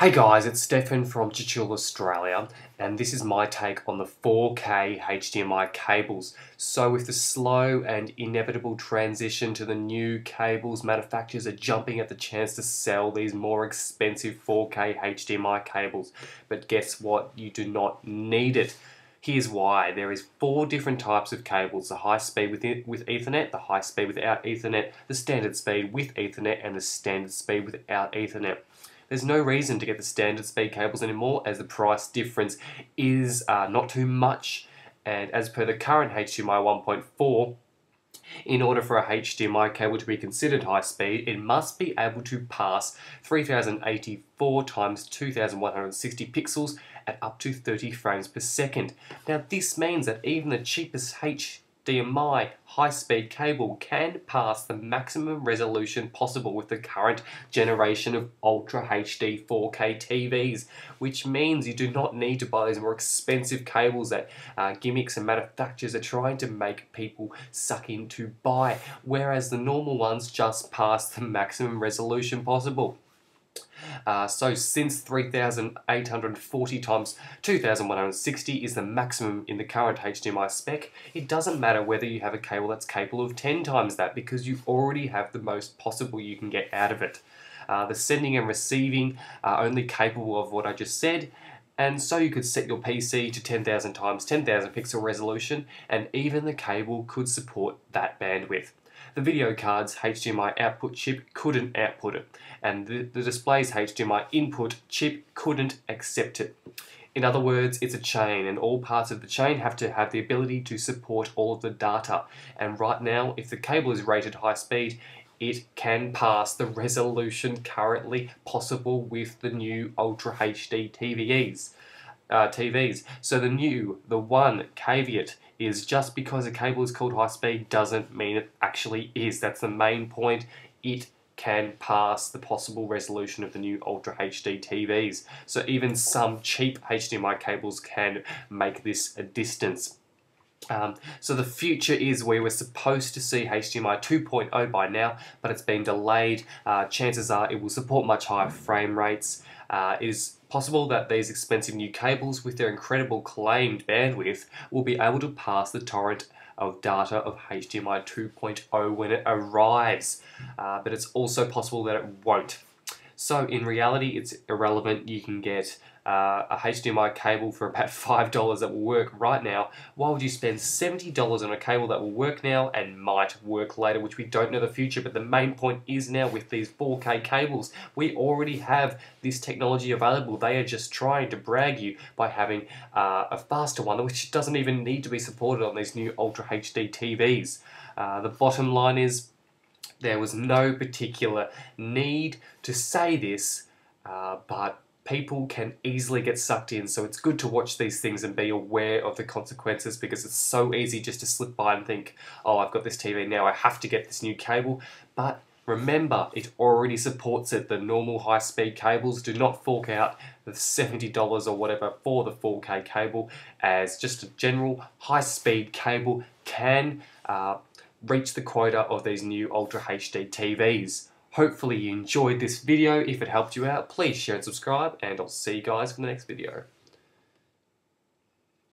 Hey guys, it's Stefan from Tutorial Australia, and this is my take on the 4K HDMI cables. So with the slow and inevitable transition to the new cables, manufacturers are jumping at the chance to sell these more expensive 4K HDMI cables. But guess what? You do not need it. Here's why. There is four different types of cables. The high speed with, with Ethernet, the high speed without Ethernet, the standard speed with Ethernet, and the standard speed without Ethernet. There's no reason to get the standard speed cables anymore as the price difference is uh, not too much. And as per the current HDMI 1.4, in order for a HDMI cable to be considered high speed, it must be able to pass 3084 times 2160 pixels at up to 30 frames per second. Now this means that even the cheapest H HDMI high-speed cable can pass the maximum resolution possible with the current generation of Ultra HD 4K TVs, which means you do not need to buy these more expensive cables that uh, gimmicks and manufacturers are trying to make people suck in to buy, whereas the normal ones just pass the maximum resolution possible. Uh, so since 3840 times 2160 is the maximum in the current HDMI spec, it doesn't matter whether you have a cable that's capable of 10 times that because you already have the most possible you can get out of it. Uh, the sending and receiving are only capable of what I just said, and so you could set your PC to 10,000 times 10,000 pixel resolution, and even the cable could support that bandwidth. The video card's HDMI output chip couldn't output it, and the, the display's HDMI input chip couldn't accept it. In other words, it's a chain, and all parts of the chain have to have the ability to support all of the data. And right now, if the cable is rated high speed, it can pass the resolution currently possible with the new Ultra HD TVs uh, TVs. So the new, the one caveat is just because a cable is called high speed doesn't mean it actually is. That's the main point. It can pass the possible resolution of the new Ultra HD TVs. So even some cheap HDMI cables can make this a distance. Um, so the future is where we were supposed to see HDMI 2.0 by now, but it's been delayed. Uh, chances are it will support much higher frame rates. Uh, it is possible that these expensive new cables with their incredible claimed bandwidth will be able to pass the torrent of data of HDMI 2.0 when it arrives, uh, but it's also possible that it won't. So in reality, it's irrelevant. You can get uh, a HDMI cable for about $5 that will work right now. Why would you spend $70 on a cable that will work now and might work later, which we don't know the future, but the main point is now with these 4K cables, we already have this technology available. They are just trying to brag you by having uh, a faster one, which doesn't even need to be supported on these new Ultra HD TVs. Uh, the bottom line is there was no particular need to say this, uh, but people can easily get sucked in. So it's good to watch these things and be aware of the consequences because it's so easy just to slip by and think, oh, I've got this TV now, I have to get this new cable. But remember, it already supports it. The normal high speed cables do not fork out the $70 or whatever for the 4K cable, as just a general high speed cable can. Uh, reach the quota of these new Ultra HD TVs. Hopefully you enjoyed this video. If it helped you out, please share and subscribe, and I'll see you guys for the next video.